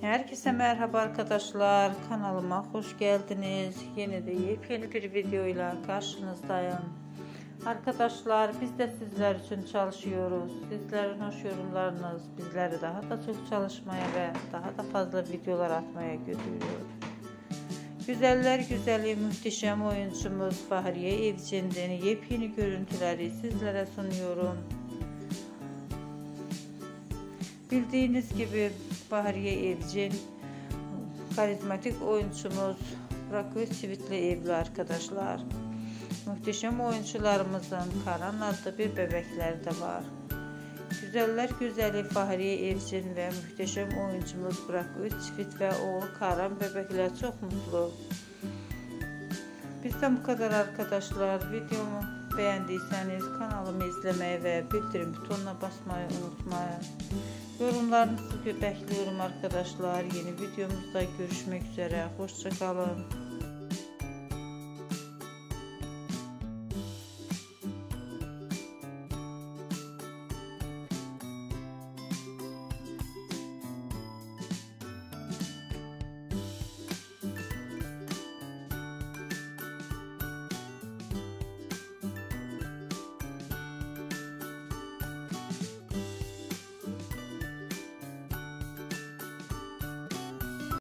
Herkese merhaba arkadaşlar. Kanalıma hoş geldiniz. Yeni de yepyeni bir videoyla karşınızdayım. Arkadaşlar biz de sizler için çalışıyoruz. Sizlerin hoş yorumlarınız bizleri daha da çok çalışmaya ve daha da fazla videolar atmaya götürüyor. Güzeller güzeli muhteşem oyuncumuz Fahriye Evcen'den yepyeni görüntüleri sizlere sunuyorum. Bildiğiniz gibi Bahriye Evcin karizmatik oyuncumuz Burak Özçivit'le evli arkadaşlar. Muhteşem oyuncularımızın Karan adlı bir bebekleri de var. Güzeller güzeli Fahriye Evcin ve muhteşem oyuncumuz Burak Özçivit ve oğlu Karan bebekler çok mutlu. Bizden bu kadar arkadaşlar. Videomu beğendiyseniz kanalımı izlemeyi ve bildirim butonuna basmayı unutmayın. Yorumlarınızı bekliyorum arkadaşlar. Yeni videomuzda görüşmek üzere. Hoşçakalın.